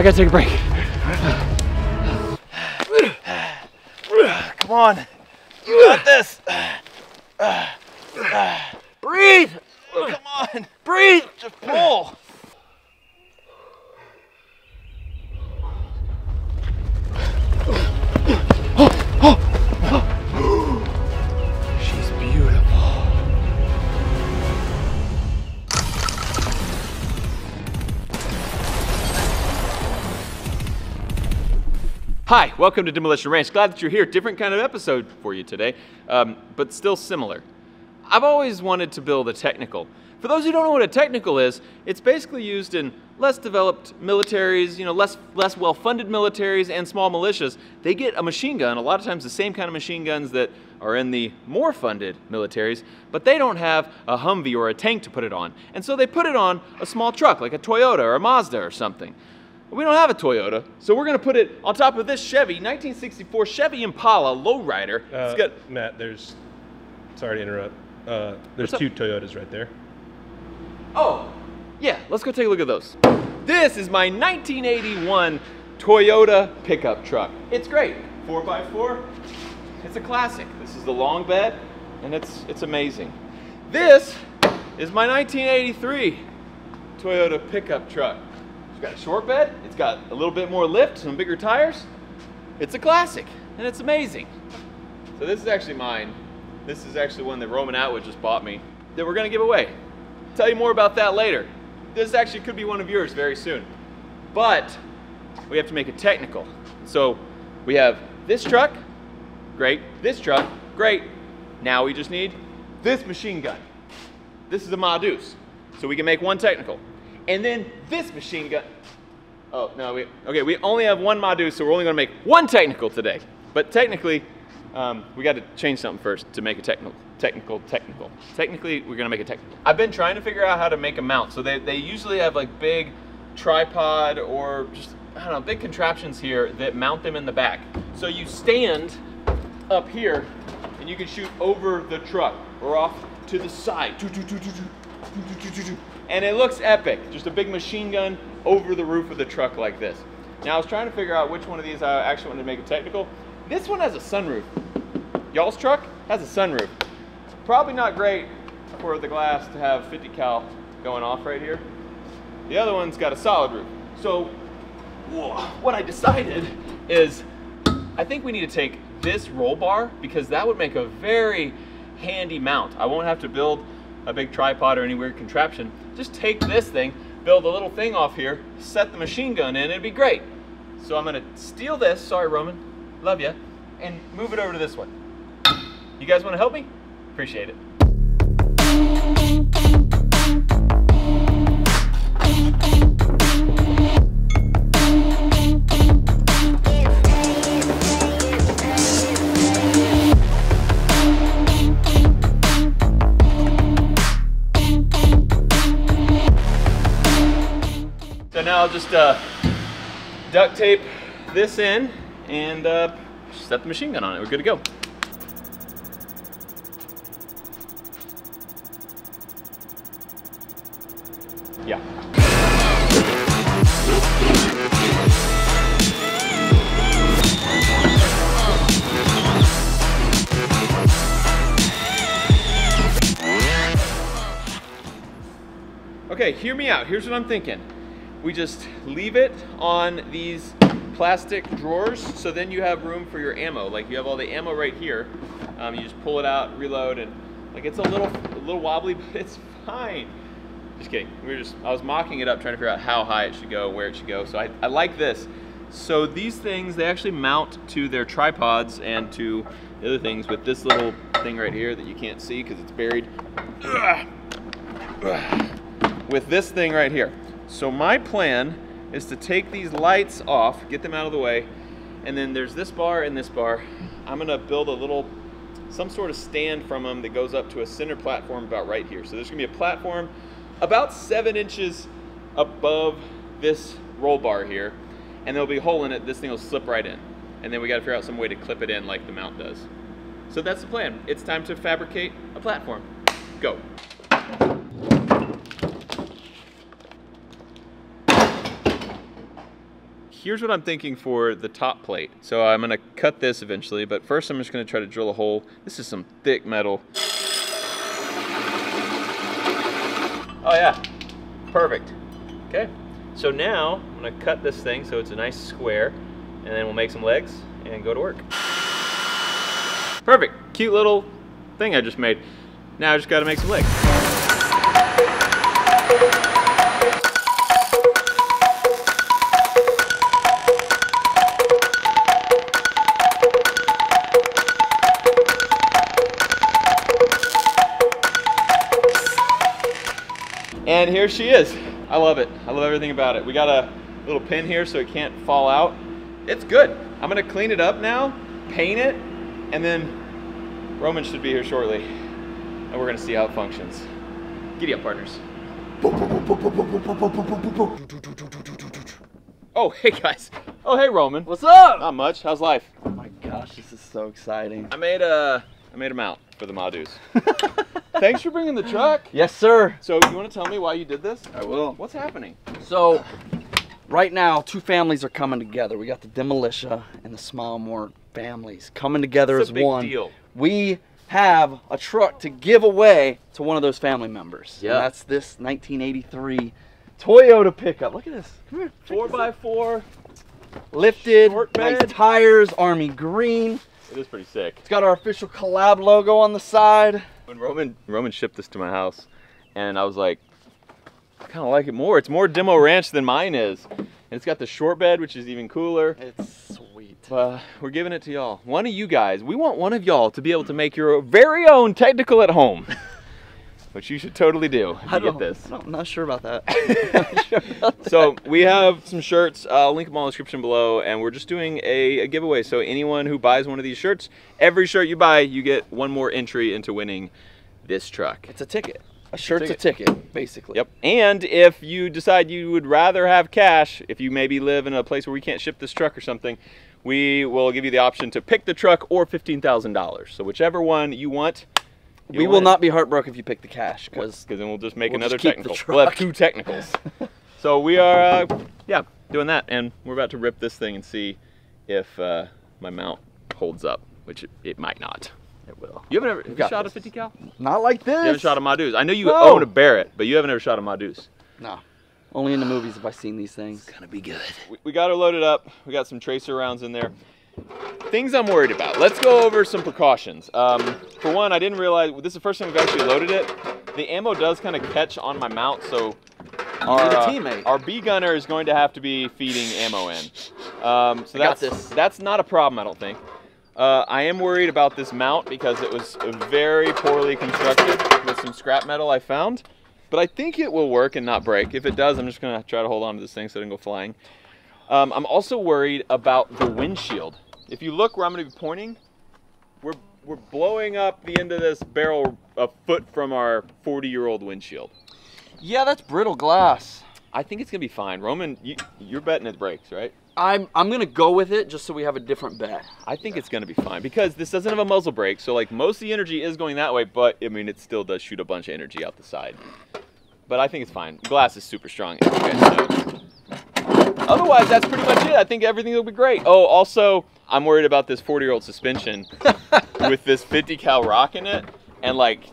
I gotta take a break. Come on. Hi, welcome to Demolition Ranch. Glad that you're here. Different kind of episode for you today, um, but still similar. I've always wanted to build a technical. For those who don't know what a technical is, it's basically used in less developed militaries, you know, less less well-funded militaries and small militias. They get a machine gun, a lot of times the same kind of machine guns that are in the more funded militaries, but they don't have a Humvee or a tank to put it on. And so they put it on a small truck like a Toyota or a Mazda or something. We don't have a Toyota, so we're gonna put it on top of this Chevy, 1964 Chevy Impala lowrider. Uh, it's got Matt, there's. Sorry to interrupt. Uh, there's two Toyotas right there. Oh, yeah, let's go take a look at those. This is my 1981 Toyota pickup truck. It's great. 4x4. It's a classic. This is the long bed, and it's, it's amazing. This is my 1983 Toyota pickup truck. It's got a short bed, it's got a little bit more lift, some bigger tires. It's a classic, and it's amazing. So this is actually mine. This is actually one that Roman Atwood just bought me that we're gonna give away. Tell you more about that later. This actually could be one of yours very soon. But we have to make it technical. So we have this truck, great. This truck, great. Now we just need this machine gun. This is a Ma Deuce. So we can make one technical. And then this machine gun. Oh, no, we, okay, we only have one Ma Deuce, so we're only gonna make one technical today. But technically, um, we got to change something first to make a technical, technical, technical. Technically, we're gonna make a technical. I've been trying to figure out how to make a mount. So they, they usually have like big tripod or just, I don't know, big contraptions here that mount them in the back. So you stand up here and you can shoot over the truck or off to the side. And it looks epic. Just a big machine gun over the roof of the truck like this. Now I was trying to figure out which one of these I actually wanted to make a technical. This one has a sunroof. Y'all's truck has a sunroof. Probably not great for the glass to have 50 cal going off right here. The other one's got a solid roof. So what I decided is I think we need to take this roll bar because that would make a very handy mount. I won't have to build a big tripod or any weird contraption. Just take this thing, build a little thing off here, set the machine gun in, it'd be great. So I'm gonna steal this, sorry Roman, love ya, and move it over to this one. You guys wanna help me? Appreciate it. Just uh, duct tape this in and uh, set the machine gun on it. We're good to go. Yeah. Okay, hear me out. Here's what I'm thinking. We just leave it on these plastic drawers, so then you have room for your ammo. Like you have all the ammo right here. Um, you just pull it out, reload, and like it's a little, a little wobbly, but it's fine. Just kidding. We were just, I was mocking it up, trying to figure out how high it should go, where it should go. So I, I like this. So these things, they actually mount to their tripods and to the other things with this little thing right here that you can't see because it's buried. With this thing right here. So my plan is to take these lights off, get them out of the way, and then there's this bar and this bar. I'm gonna build a little, some sort of stand from them that goes up to a center platform about right here. So there's gonna be a platform about seven inches above this roll bar here, and there'll be a hole in it, this thing will slip right in. And then we gotta figure out some way to clip it in like the mount does. So that's the plan. It's time to fabricate a platform. Go. Here's what I'm thinking for the top plate. So I'm gonna cut this eventually, but first I'm just gonna try to drill a hole. This is some thick metal. Oh yeah, perfect. Okay, so now I'm gonna cut this thing so it's a nice square, and then we'll make some legs and go to work. Perfect, cute little thing I just made. Now I just gotta make some legs. And here she is. I love it. I love everything about it. We got a little pin here so it can't fall out. It's good. I'm gonna clean it up now, paint it, and then Roman should be here shortly. And we're gonna see how it functions. Giddy up, partners. Oh, hey guys. Oh, hey Roman. What's up? Not much. How's life? Oh my gosh, this is so exciting. I made a I made a mount for the Ma Deuce. Thanks for bringing the truck. Yes, sir. So you want to tell me why you did this? I will. What's happening? So, right now, two families are coming together. We got the Demolitia and the Smile More families coming together It's as a big one. deal. We have a truck to give away to one of those family members. Yeah. That's this 1983 Toyota pickup. Look at this. Come here. Four this by out. four. lifted, short nice tires, army green. It is pretty sick. It's got our official collab logo on the side. When Roman Roman shipped this to my house, and I was like, I kind of like it more. It's more demo ranch than mine is, and it's got the short bed, which is even cooler. It's sweet. Uh, we're giving it to y'all. One of you guys, we want one of y'all to be able to make your very own technical at home, which you should totally do if I you get this. I'm not sure about that. Sure about that. So we have some shirts. Uh, I'll link them all in the description below, and we're just doing a, a giveaway. So anyone who buys one of these shirts, every shirt you buy, you get one more entry into winning this truck. It's a ticket. A shirt's a ticket, basically. Yep. And if you decide you would rather have cash, if you maybe live in a place where we can't ship this truck or something, we will give you the option to pick the truck or fifteen thousand dollars. So whichever one you want. We will not be heartbroken if you pick the cash, because because then we'll just make We'll another just technical. We'll have two technicals. so we are, uh, yeah, doing that, and we're about to rip this thing and see if uh, my mount holds up, which it, it might not. it will. You haven't ever have you shot this. a 50 cal? Not like this. haven't shot a Ma Deuce. I know you No. own a Barrett, but you haven't ever shot a Ma Deuce. No. Only in the movies have I seen these things. It's gonna be good. We, we got her loaded up. We got some tracer rounds in there. Things I'm worried about. Let's go over some precautions. Um, for one, I didn't realize this is the first time we've actually loaded it. The ammo does kind of catch on my mount, so our, uh, our B gunner is going to have to be feeding ammo in. Um, so that's this. that's not a problem, I don't think. Uh, I am worried about this mount because it was very poorly constructed with some scrap metal I found. But I think it will work and not break. If it does, I'm just gonna try to hold on to this thing so it doesn't go flying. Um, I'm also worried about the windshield. If you look where I'm gonna be pointing, we're we're blowing up the end of this barrel a foot from our 40 year old windshield. Yeah, that's brittle glass. I think it's gonna be fine. Roman, you, you're betting it breaks, right? I'm I'm gonna go with it just so we have a different bet. I think it's gonna be fine because this doesn't have a muzzle brake, so like most of the energy is going that way, but I mean it still does shoot a bunch of energy out the side. But I think it's fine. Glass is super strong. Otherwise, that's pretty much it. I think everything will be great. Oh, also, I'm worried about this 40 year old suspension with this 50 cal rock in it, and like.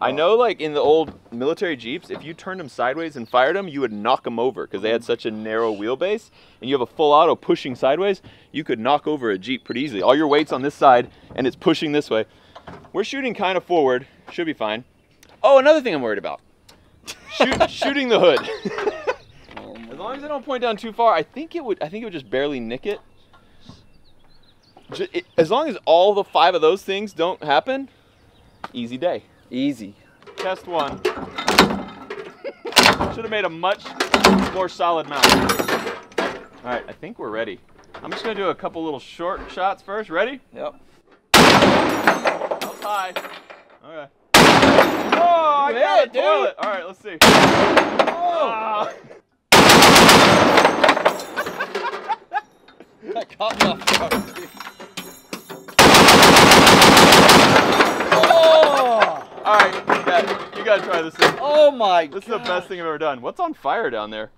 I know, like in the old military Jeeps, if you turned them sideways and fired them, you would knock them over because they had such a narrow wheelbase. And you have a full auto pushing sideways, you could knock over a Jeep pretty easily. All your weight's on this side, and it's pushing this way. We're shooting kind of forward, should be fine. Oh, another thing I'm worried about: Shoot, shooting the hood. Oh as long as I don't point down too far, I think it would. I think it would just barely nick it. As long as all the five of those things don't happen, easy day. Easy. Test one. Should have made a much more solid mount. All right, I think we're ready. I'm just gonna do a couple little short shots first. Ready? Yep. That was high. Okay. Oh, I got it, dude. toilet. All right, let's see. Ah. That caught me off guard. All right, you got, you got to try this thing. Oh my This is the best thing I've ever done. What's on fire down there?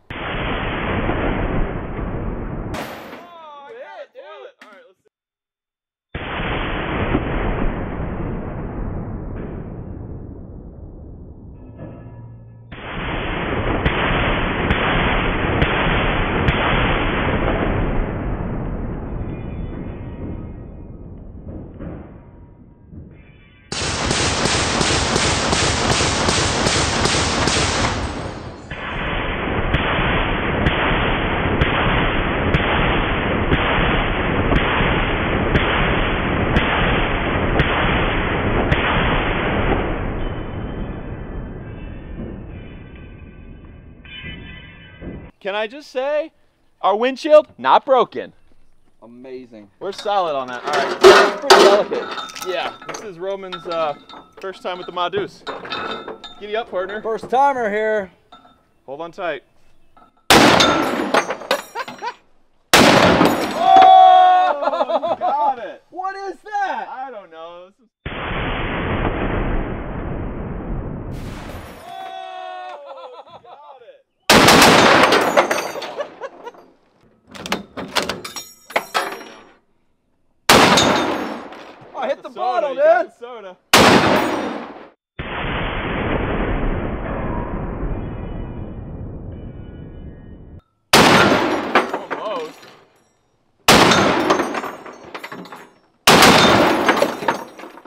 Can I just say, our windshield not broken. Amazing. We're solid on that. All right, pretty delicate. Yeah, this is Roman's uh, first time with the Ma Deuce. Giddy up, partner. First timer here. Hold on tight. oh, got it. What is that? I don't know. This is- Oh, got it. Oh, I hit the Soda, bottle, dude. the Soda. Almost.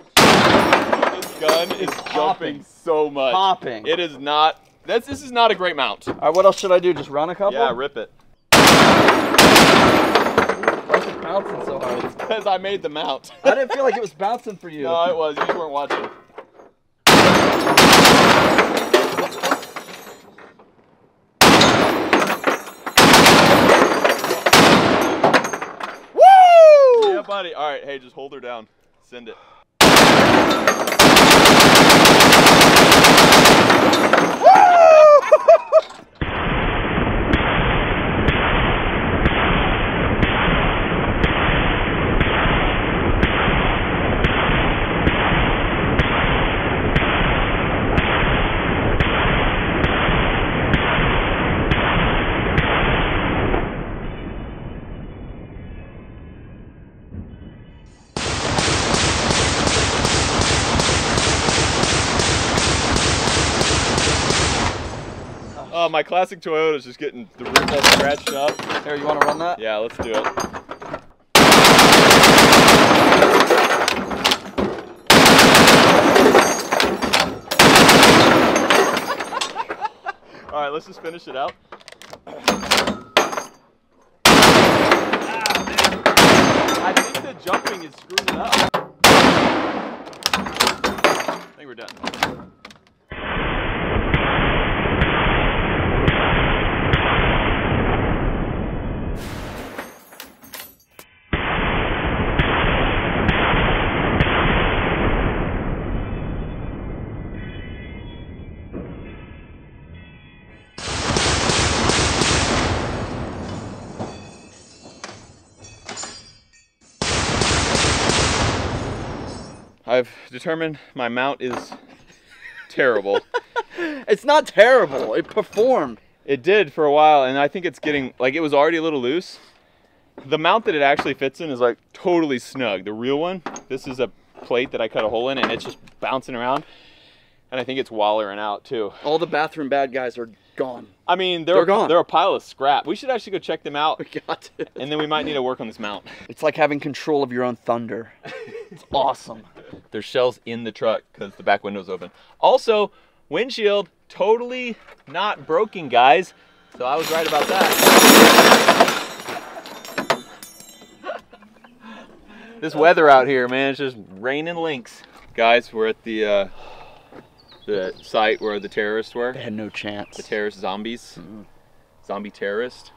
This gun is jumping popping. so much. Popping. It is not. This this is not a great mount. All right, what else should I do? Just run a couple? Yeah, rip it. Why is it bouncing so hard? Because I made them out. I didn't feel like it was bouncing for you. no, it was. You just weren't watching. Woo! Yeah, buddy. All right. Hey, just hold her down. Send it. Oh, my classic Toyota's just getting the roof all scratched up. Here, you want to run that? Yeah, let's do it. All right, let's just finish it out. Ah, I think the jumping is screwing up. I think we're done. I've determined my mount is terrible. It's not terrible. It performed. It did for a while, and I think it's getting like it was already a little loose. The mount that it actually fits in is like totally snug. The real one, this is a plate that I cut a hole in, and it's just bouncing around. And I think it's wallering out too. All the bathroom bad guys are gone. I mean, they're They're gone. they're a pile of scrap. We should actually go check them out, We got it. and then we might need to work on this mount. It's like having control of your own thunder. It's awesome. There's shells in the truck because the back window's open. Also, windshield totally not broken, guys. So I was right about that. this weather out here, man, it's just raining links. Guys, we're at the uh, the site where the terrorists were. They had no chance. The terrorist zombies, zombie terrorist,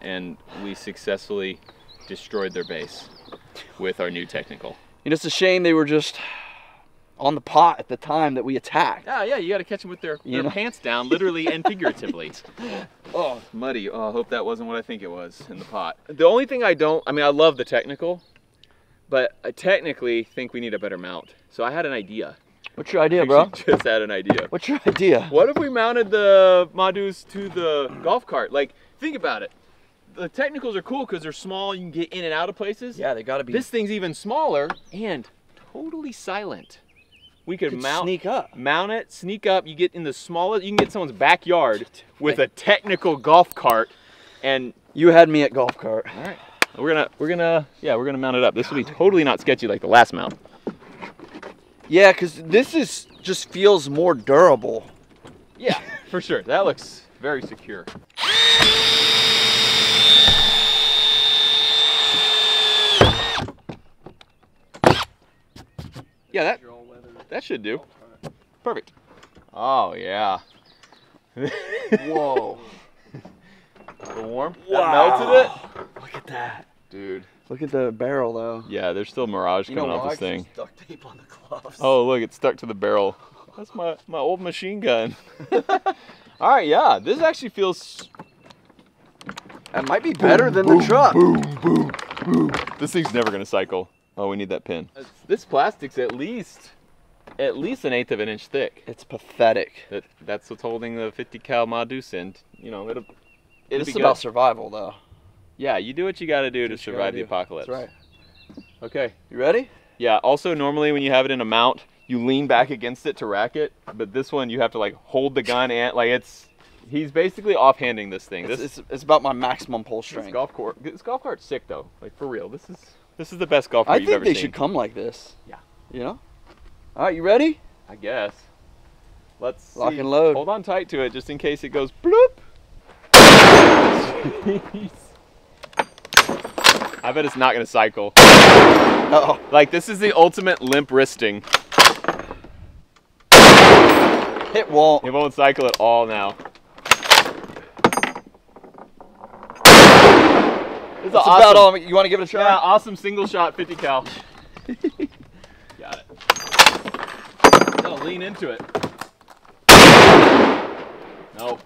and we successfully destroyed their base with our new technical. You know, it's a shame they were just on the pot at the time that we attacked. Yeah, yeah, you got to catch them with their, their pants down, literally and figuratively. oh, it's muddy. Oh, I hope that wasn't what I think it was in the pot. The only thing I don't, I mean, I love the technical, but I technically think we need a better mount. So I had an idea. What's your idea, bro? Just had an idea. What's your idea? What if we mounted the Ma Deuce to the golf cart? Like, think about it. The technicals are cool because they're small. You can get in and out of places. Yeah, they gotta be. This thing's even smaller and totally silent. We could, could mount sneak up. mount it, sneak up. You get in the smallest. You can get someone's backyard with a technical golf cart, and You had me at golf cart. all right, we're gonna we're gonna yeah we're gonna mount it up. This will be totally not sketchy like the last mount. Yeah, because this is just feels more durable. Yeah, for sure. That looks very secure. Yeah, that that should do. Perfect. Oh yeah. Whoa. little warm. That melted it. Look at that. Dude. Look at the barrel though. Yeah, there's still mirage You know coming off this thing. duct tape on the gloves. Oh, look, it's stuck to the barrel. That's my, my old machine gun. All right, yeah, this actually feels. That might be better than the truck. Boom, boom, boom. This thing's never gonna cycle. Oh, we need that pin. Uh, this plastic's at least, at least an eighth of an inch thick. It's pathetic. That that's what's holding the 50 cal Ma Deuce in. You know, it'll. It'll This is good. about survival though. Yeah, you do what you got to do to survive gotta the do. apocalypse. That's right. Okay. You ready? Yeah. Also, normally when you have it in a mount, you lean back against it to rack it, but this one you have to like hold the gun and like it's. He's basically offhanding this thing. It's, This it's, it's about my maximum pull This strength. golf cart, this golf cart's sick though. Like for real, this is this is the best golf cart I you've think ever they seen. should come like this. Yeah. You know? All right, you ready? I guess. Let's Lock see. and load. Hold on tight to it just in case it goes bloop. Jeez. I bet it's not gonna cycle. Uh-oh. Like this is the ultimate limp wristing. It won't. It won't cycle at all now. Is That's awesome. about all. You want to give it a try? Yeah, awesome single shot 50 cal. Got it. No, lean into it. Nope.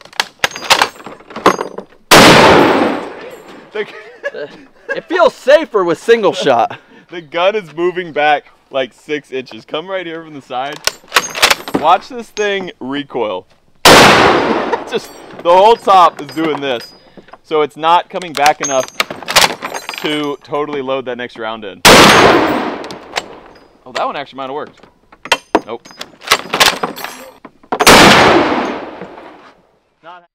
It feels safer with single shot. the gun is moving back like six inches. Come right here from the side. Watch this thing recoil. Just the whole top is doing this. So it's not coming back enough to totally load that next round in. Oh, that one actually might have worked. Nope. Not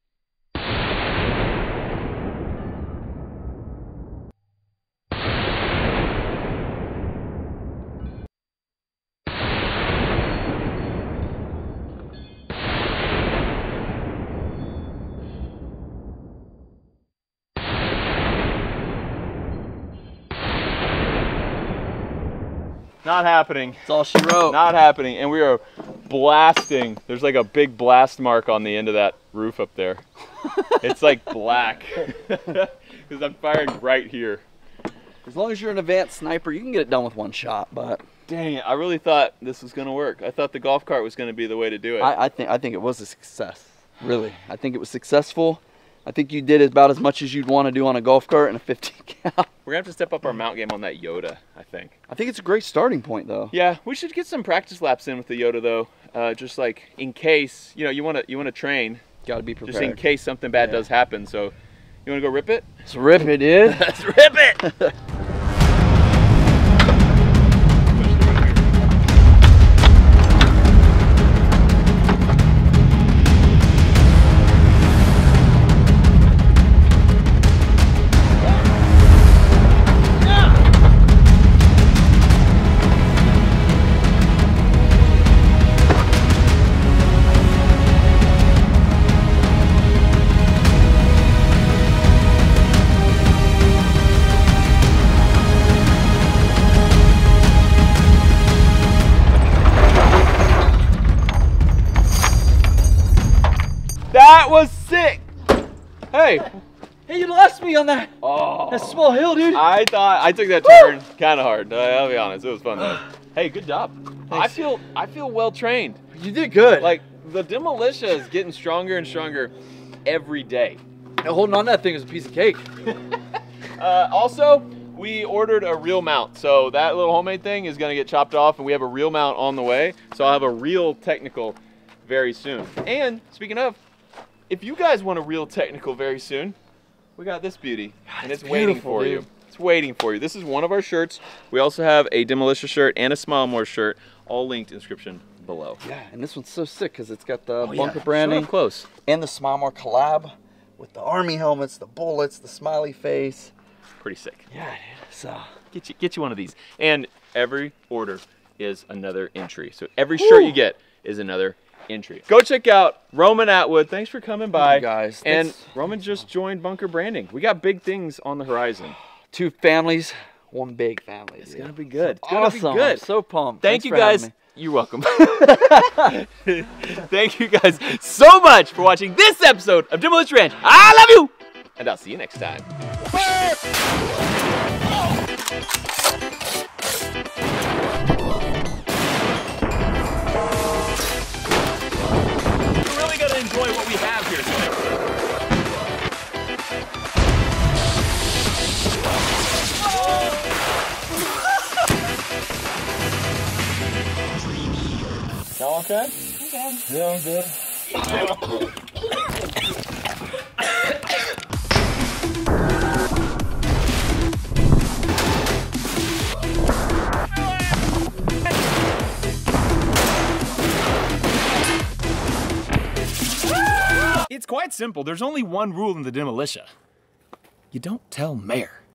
not happening. That's all she wrote. Not happening. And we are blasting. There's like a big blast mark on the end of that roof up there. it's like black. Because I'm firing right here. As long as you're an advanced sniper, you can get it done with one shot. But Dang it. I really thought this was going to work. I thought the golf cart was going to be the way to do it. I, I think I think it was a success. Really, I think it was successful. I think you did about as much as you'd want to do on a golf cart and a 15 cal. We're going to have to step up our mount game on that Yota, I think. I think it's a great starting point, though. Yeah, we should get some practice laps in with the Yota though. Uh, just like in case, you know, you want to you want to train Got to be prepared. just in case something bad Yeah. does happen. So, you want to go rip it? Let's rip it, dude. Let's rip it. sick. Hey. hey, you lost me on that. Oh. That small hill, dude. I thought I took that turn kind of hard. I'll be honest, it was fun though. Hey, good job. I feel I feel well trained. you did good. Like the demolition is getting stronger and stronger every day. holding on to that thing is a piece of cake. Uh, also, we ordered a real mount, so that little homemade thing is gonna get chopped off, and we have a real mount on the way. So I'll have a real technical very soon. And speaking of, if you guys want a real technical very soon, we got this beauty, and it's, it's waiting for dude. you. It's waiting for you. This is one of our shirts. We also have a Demolition shirt and a Smile More shirt, all linked in the description below. Yeah, and this one's so sick because it's got the Oh, bunker it branding close. and the Smile More collab with the army helmets, the bullets, the smiley face. Pretty sick. Yeah, dude. So Get you get you one of these. And every order is another entry. So every shirt you get is another entry. Go check out Roman Atwood. Thanks for coming by. you guys. And Thanks. Roman just joined Bunker Branding. We got big things on the horizon. two families, one big family. It's gonna be good. It's gonna awesome. be good. I'm so pumped. Thank Thanks you for having guys. me. You're welcome. Thank you guys so much for watching this episode of Demolition Ranch. I love you. and I'll see you next time. Yeah, I'm good. It's quite simple. There's only one rule in the demolition. You don't tell mayor.